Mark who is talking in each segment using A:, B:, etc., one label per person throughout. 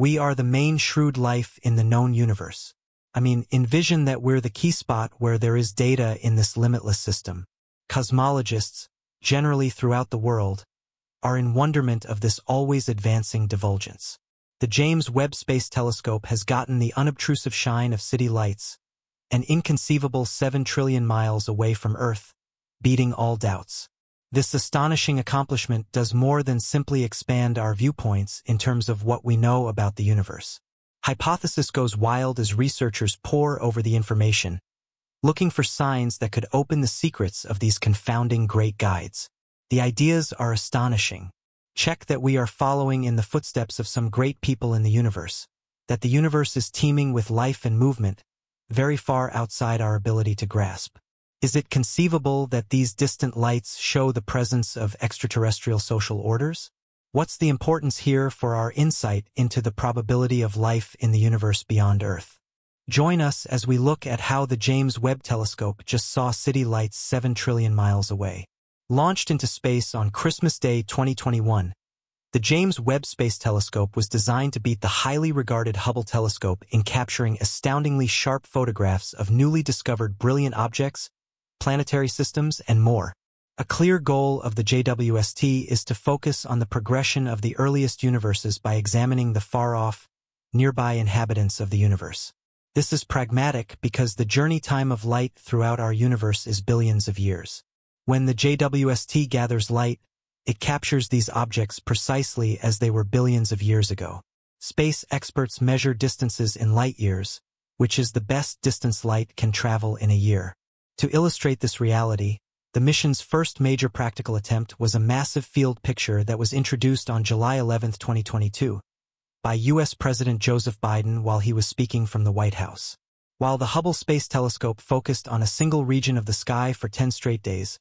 A: We are the main shrewd life in the known universe. I mean, envision that we're the key spot where there is data in this limitless system. Cosmologists, generally throughout the world, are in wonderment of this always advancing divulgence. The James Webb Space Telescope has gotten the unobtrusive shine of city lights, an inconceivable 7 trillion miles away from Earth, beating all doubts. This astonishing accomplishment does more than simply expand our viewpoints in terms of what we know about the universe. Hypothesis goes wild as researchers pore over the information, looking for signs that could open the secrets of these confounding great guides. The ideas are astonishing, Check that we are following in the footsteps of some great people in the universe, that the universe is teeming with life and movement, very far outside our ability to grasp. Is it conceivable that these distant lights show the presence of extraterrestrial social orders? What's the importance here for our insight into the probability of life in the universe beyond Earth? Join us as we look at how the James Webb Telescope just saw city lights 7 trillion miles away. Launched into space on Christmas Day 2021, the James Webb Space Telescope was designed to beat the highly regarded Hubble telescope in capturing astoundingly sharp photographs of newly discovered brilliant objects, planetary systems, and more. A clear goal of the JWST is to focus on the progression of the earliest universes by examining the far-off, nearby inhabitants of the universe. This is pragmatic because the journey time of light throughout our universe is billions of years. When the JWST gathers light, it captures these objects precisely as they were billions of years ago. Space experts measure distances in light years, which is the best distance light can travel in a year. To illustrate this reality, the mission's first major practical attempt was a massive field picture that was introduced on July 11, 2022, by U.S. President Joseph Biden while he was speaking from the White House. While the Hubble Space Telescope focused on a single region of the sky for 10 straight days,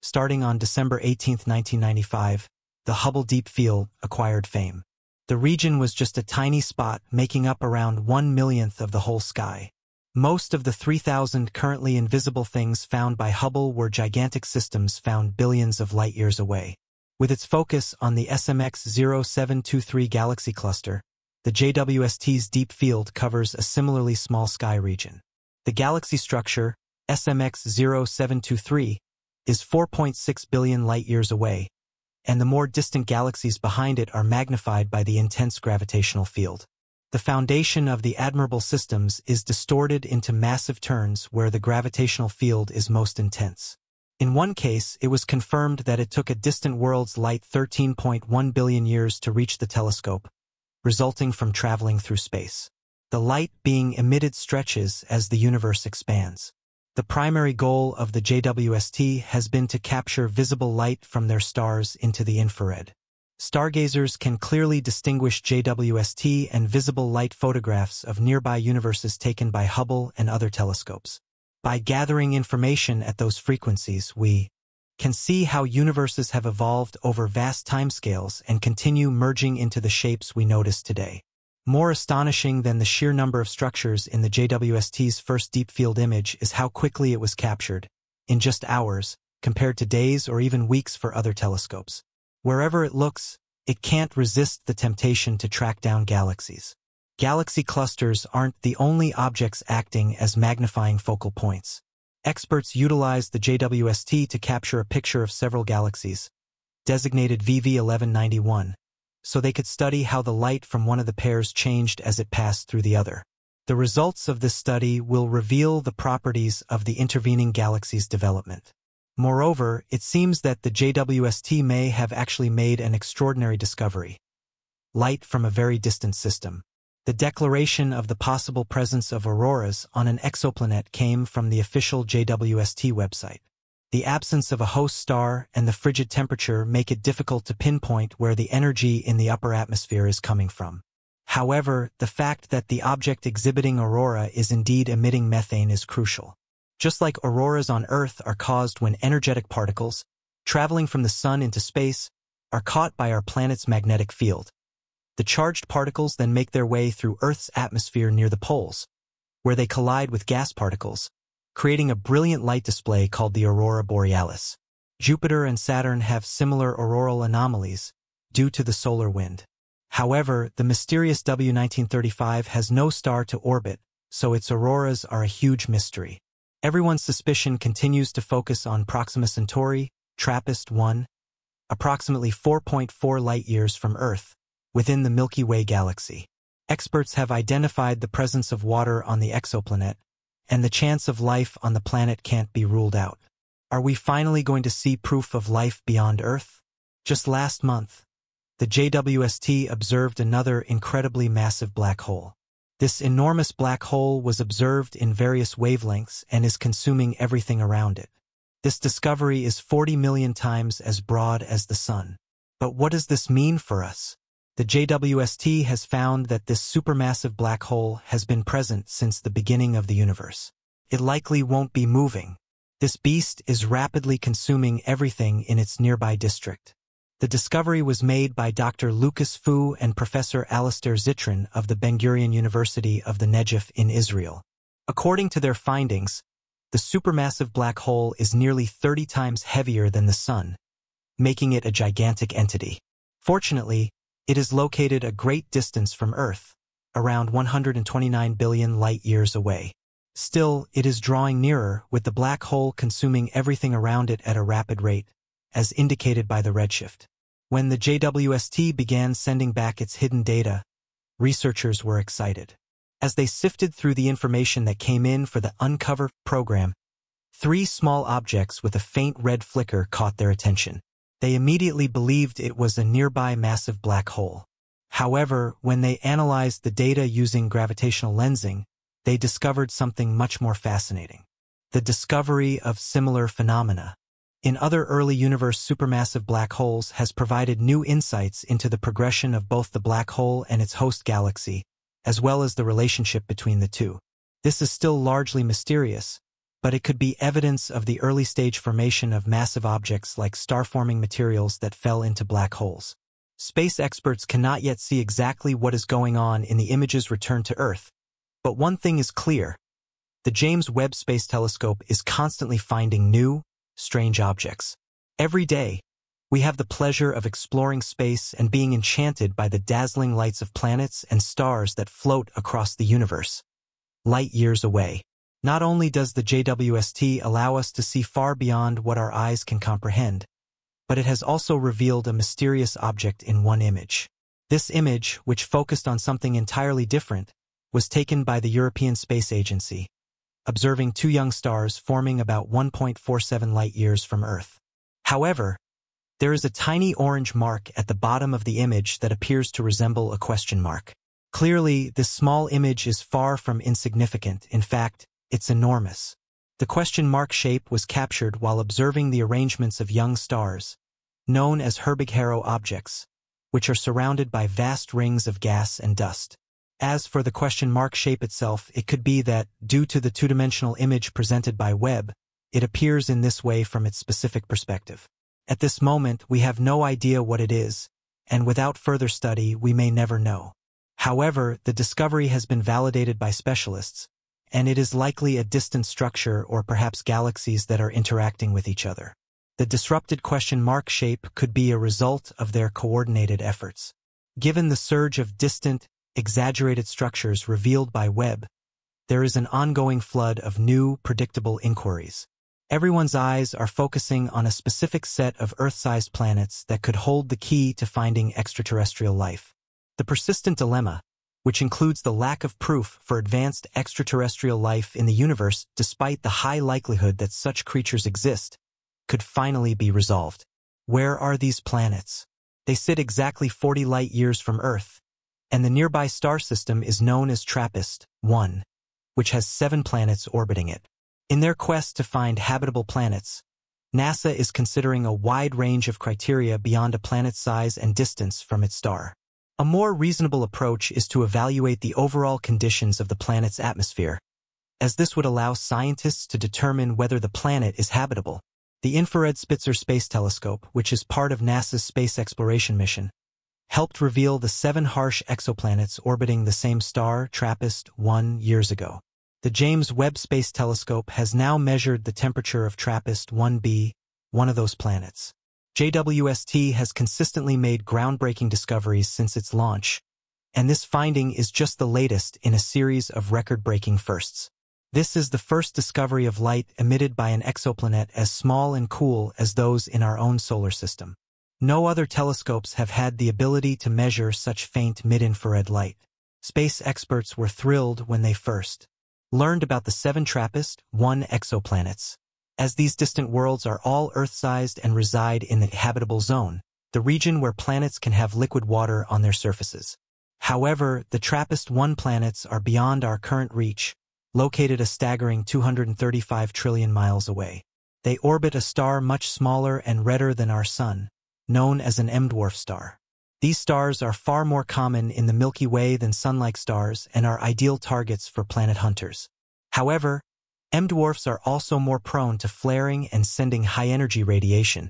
A: Starting on December 18, 1995, the Hubble Deep Field acquired fame. The region was just a tiny spot making up around one millionth of the whole sky. Most of the 3,000 currently invisible things found by Hubble were gigantic systems found billions of light-years away. With its focus on the SMACS 0723 galaxy cluster, the JWST's deep field covers a similarly small sky region. The galaxy structure, SMACS 0723, is 4.6 billion light-years away, and the more distant galaxies behind it are magnified by the intense gravitational field. The foundation of the admirable systems is distorted into massive turns where the gravitational field is most intense. In one case, it was confirmed that it took a distant world's light 13.1 billion years to reach the telescope, resulting from traveling through space. The light being emitted stretches as the universe expands. The primary goal of the JWST has been to capture visible light from their stars into the infrared. Stargazers can clearly distinguish JWST and visible light photographs of nearby universes taken by Hubble and other telescopes. By gathering information at those frequencies, we can see how universes have evolved over vast timescales and continue merging into the shapes we notice today. More astonishing than the sheer number of structures in the JWST's first deep field image is how quickly it was captured, in just hours, compared to days or even weeks for other telescopes. Wherever it looks, it can't resist the temptation to track down galaxies. Galaxy clusters aren't the only objects acting as magnifying focal points. Experts utilize the JWST to capture a picture of several galaxies, designated VV1191, so they could study how the light from one of the pairs changed as it passed through the other. The results of this study will reveal the properties of the intervening galaxy's development. Moreover, it seems that the JWST may have actually made an extraordinary discovery. Light from a very distant system. The declaration of the possible presence of auroras on an exoplanet came from the official JWST website. The absence of a host star and the frigid temperature make it difficult to pinpoint where the energy in the upper atmosphere is coming from. However, the fact that the object exhibiting aurora is indeed emitting methane is crucial. Just like auroras on Earth are caused when energetic particles, traveling from the sun into space, are caught by our planet's magnetic field. The charged particles then make their way through Earth's atmosphere near the poles, where they collide with gas particles, creating a brilliant light display called the aurora borealis. Jupiter and Saturn have similar auroral anomalies due to the solar wind. However, the mysterious W1935 has no star to orbit, so its auroras are a huge mystery. Everyone's suspicion continues to focus on Proxima Centauri, TRAPPIST-1, approximately 4.4 light-years from Earth, within the Milky Way galaxy. Experts have identified the presence of water on the exoplanet, and the chance of life on the planet can't be ruled out. Are we finally going to see proof of life beyond Earth? Just last month, the JWST observed another incredibly massive black hole. This enormous black hole was observed in various wavelengths and is consuming everything around it. This discovery is 40 million times as broad as the Sun. But what does this mean for us? The JWST has found that this supermassive black hole has been present since the beginning of the universe. It likely won't be moving. This beast is rapidly consuming everything in its nearby district. The discovery was made by Dr. Lucas Fu and Professor Alastair Zitrin of the Ben Gurion University of the Negev in Israel. According to their findings, the supermassive black hole is nearly 30 times heavier than the Sun, making it a gigantic entity. Fortunately, it is located a great distance from Earth, around 129 billion light-years away. Still, it is drawing nearer, with the black hole consuming everything around it at a rapid rate, as indicated by the redshift. When the JWST began sending back its hidden data, researchers were excited. As they sifted through the information that came in for the Uncover program, three small objects with a faint red flicker caught their attention. They immediately believed it was a nearby massive black hole. However, when they analyzed the data using gravitational lensing, they discovered something much more fascinating. The discovery of similar phenomena in other early universe supermassive black holes has provided new insights into the progression of both the black hole and its host galaxy, as well as the relationship between the two. This is still largely mysterious, but it could be evidence of the early stage formation of massive objects like star-forming materials that fell into black holes. Space experts cannot yet see exactly what is going on in the images returned to Earth, but one thing is clear. The James Webb Space Telescope is constantly finding new, strange objects. Every day, we have the pleasure of exploring space and being enchanted by the dazzling lights of planets and stars that float across the universe. Light years away. Not only does the JWST allow us to see far beyond what our eyes can comprehend, but it has also revealed a mysterious object in one image. This image, which focused on something entirely different, was taken by the European Space Agency, observing two young stars forming about 1.47 light-years from Earth. However, there is a tiny orange mark at the bottom of the image that appears to resemble a question mark. Clearly, this small image is far from insignificant. In fact, it's enormous. The question mark shape was captured while observing the arrangements of young stars, known as Herbig-Haro objects, which are surrounded by vast rings of gas and dust. As for the question mark shape itself, it could be that, due to the two-dimensional image presented by Webb, it appears in this way from its specific perspective. At this moment, we have no idea what it is, and without further study, we may never know. However, the discovery has been validated by specialists, and it is likely a distant structure or perhaps galaxies that are interacting with each other. The disrupted question mark shape could be a result of their coordinated efforts. Given the surge of distant, exaggerated structures revealed by Webb, there is an ongoing flood of new, predictable inquiries. Everyone's eyes are focusing on a specific set of Earth-sized planets that could hold the key to finding extraterrestrial life. The persistent dilemma, which includes the lack of proof for advanced extraterrestrial life in the universe despite the high likelihood that such creatures exist, could finally be resolved. Where are these planets? They sit exactly 40 light-years from Earth, and the nearby star system is known as TRAPPIST-1, which has seven planets orbiting it. In their quest to find habitable planets, NASA is considering a wide range of criteria beyond a planet's size and distance from its star. A more reasonable approach is to evaluate the overall conditions of the planet's atmosphere, as this would allow scientists to determine whether the planet is habitable. The Infrared Spitzer Space Telescope, which is part of NASA's space exploration mission, helped reveal the seven harsh exoplanets orbiting the same star, TRAPPIST-1, years ago. The James Webb Space Telescope has now measured the temperature of TRAPPIST-1b, one of those planets. JWST has consistently made groundbreaking discoveries since its launch, and this finding is just the latest in a series of record-breaking firsts. This is the first discovery of light emitted by an exoplanet as small and cool as those in our own solar system. No other telescopes have had the ability to measure such faint mid-infrared light. Space experts were thrilled when they first learned about the seven TRAPPIST-1 exoplanets. As these distant worlds are all Earth-sized and reside in the habitable zone, the region where planets can have liquid water on their surfaces. However, the TRAPPIST-1 planets are beyond our current reach, located a staggering 235 trillion miles away. They orbit a star much smaller and redder than our Sun, known as an M-dwarf star. These stars are far more common in the Milky Way than Sun-like stars and are ideal targets for planet hunters. However, M-dwarfs are also more prone to flaring and sending high-energy radiation,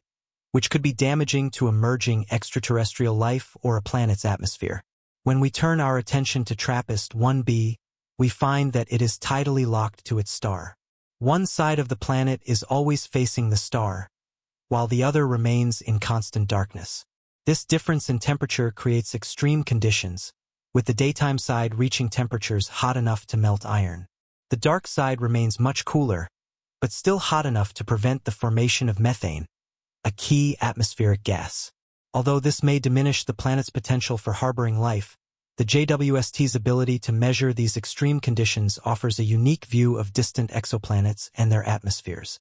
A: which could be damaging to emerging extraterrestrial life or a planet's atmosphere. When we turn our attention to TRAPPIST-1b, we find that it is tidally locked to its star. One side of the planet is always facing the star, while the other remains in constant darkness. This difference in temperature creates extreme conditions, with the daytime side reaching temperatures hot enough to melt iron. The dark side remains much cooler, but still hot enough to prevent the formation of methane, a key atmospheric gas. Although this may diminish the planet's potential for harboring life, the JWST's ability to measure these extreme conditions offers a unique view of distant exoplanets and their atmospheres.